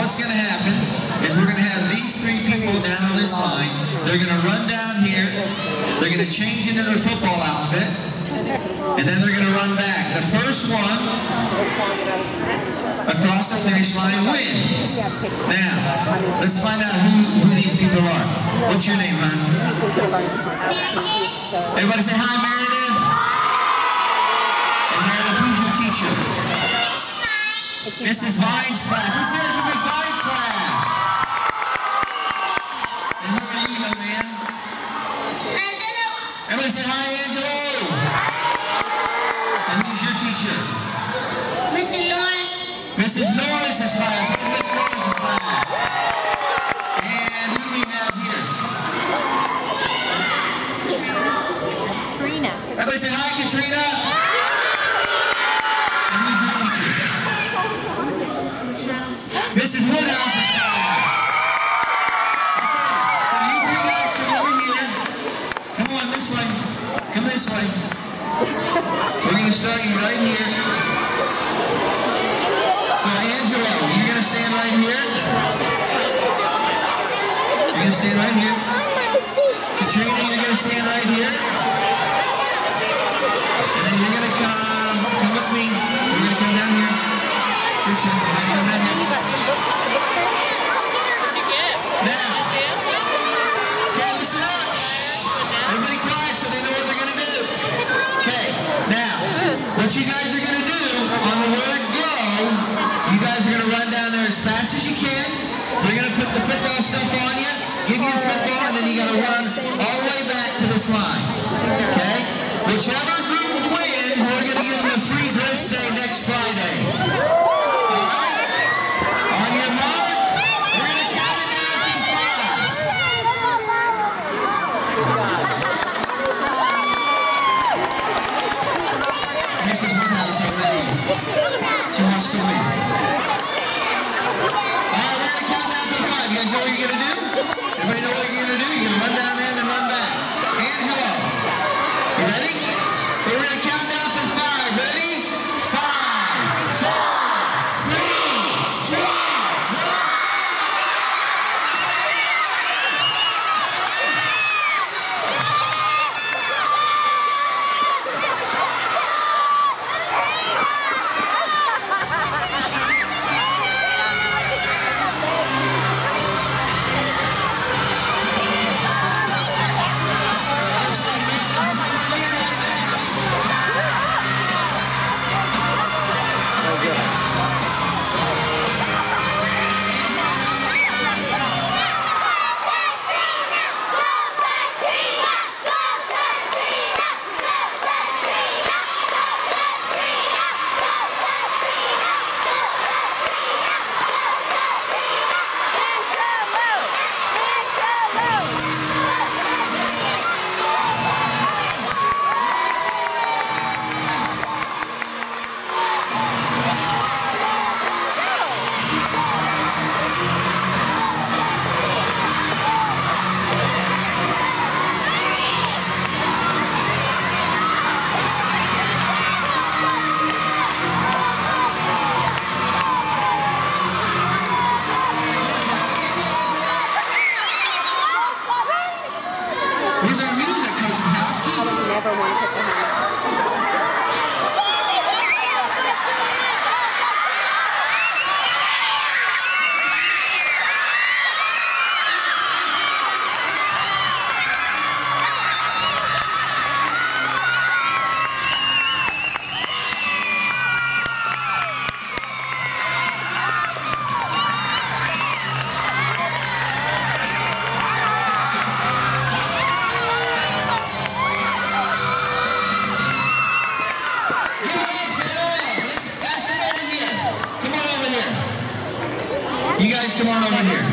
going to happen is we're going to have these three people down on this line. They're going to run down here. They're going to change into their football outfit. And then they're going to run back. The first one across the finish line wins. Now, let's find out who, who these people are. What's your name, hon? Everybody say hi, Meredith. And Meredith, who's your teacher? Mrs. Vine's class. Let's hear it for Miss Vine's class. And who are you, young man? Everybody say hi, Angelo. And who's your teacher? Mrs. Norris. Mrs. Norris's class. Who's Miss Norris's class? And who do we have here? Trina. Everybody say hi, Katrina. Mrs. Woodhouse's class. Okay, so you three guys come over here. Come on this way. Come this way. We're going to start you right here. So Angelo, you're going to stand right here. You're going to stand right here. Katrina, you're going to stand right here. And then you're going to come, come with me. You're going to come down here. This way. You're going to come down here. What you guys are going to do on the word go, you guys are going to run down there as fast as you can. They're going to put the football stuff on you, give you your football, and then you got to run all the way back to this line. Okay? Whichever Where's our music, Coach Mikowski? Never want to put the hand on here.